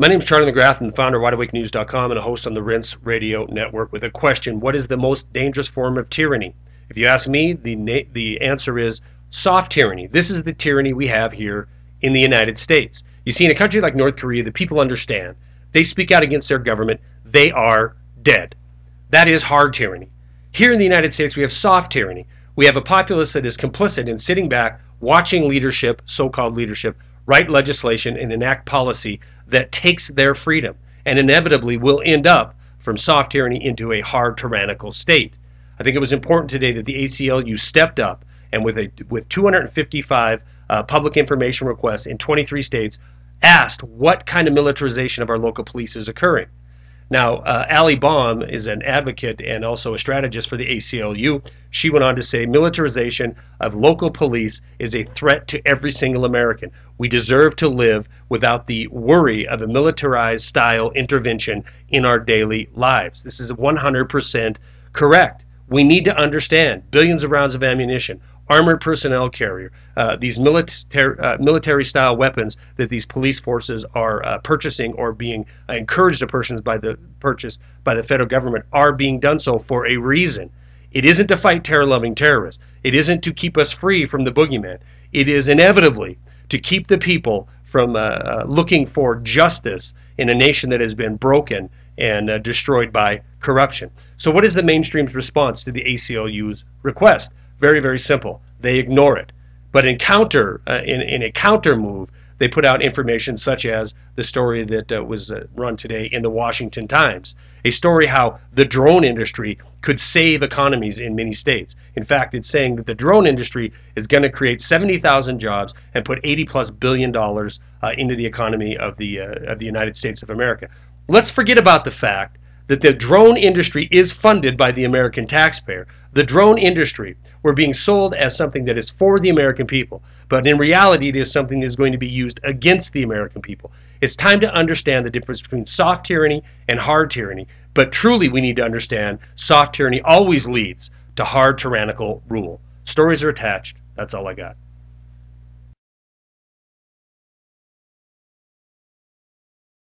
My name is Charlie McGrath. I'm the founder of WideAwakeNews.com and a host on the Rense Radio Network with a question What is the most dangerous form of tyranny? If you ask me, the, the answer is soft tyranny. This is the tyranny we have here in the United States. You see, in a country like North Korea, the people understand. They speak out against their government, they are dead. That is hard tyranny. Here in the United States, we have soft tyranny. We have a populace that is complicit in sitting back, watching leadership, so called leadership, write legislation and enact policy that takes their freedom and inevitably will end up from soft tyranny into a hard tyrannical state. I think it was important today that the ACLU stepped up and with a with 255 uh, public information requests in 23 states asked what kind of militarization of our local police is occurring. Now, uh, Allie Bohm is an advocate and also a strategist for the ACLU. She went on to say militarization of local police is a threat to every single American. We deserve to live without the worry of a militarized style intervention in our daily lives. This is 100% correct. We need to understand billions of rounds of ammunition, armored personnel carrier, uh, these military, uh, military style weapons that these police forces are uh, purchasing or being encouraged to purchase by the purchase by the federal government are being done so for a reason. It isn't to fight terror loving terrorists. It isn't to keep us free from the boogeyman. It is inevitably to keep the people from uh, uh, looking for justice in a nation that has been broken and uh, destroyed by corruption. So, what is the mainstream's response to the ACLU's request? Very, very simple. They ignore it. But in counter, uh, in, in a counter move, they put out information such as the story that uh, was uh, run today in the Washington Times, a story how the drone industry could save economies in many states. In fact, it's saying that the drone industry is going to create 70,000 jobs and put 80 plus billion dollars uh, into the economy of the uh, of the United States of America. Let's forget about the fact that the drone industry is funded by the American taxpayer. The drone industry, we're being sold as something that is for the American people, but in reality, it is something that is going to be used against the American people. It's time to understand the difference between soft tyranny and hard tyranny, but truly we need to understand soft tyranny always leads to hard tyrannical rule. Stories are attached. That's all I got.